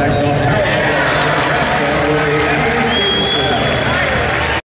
Thanks, a lot.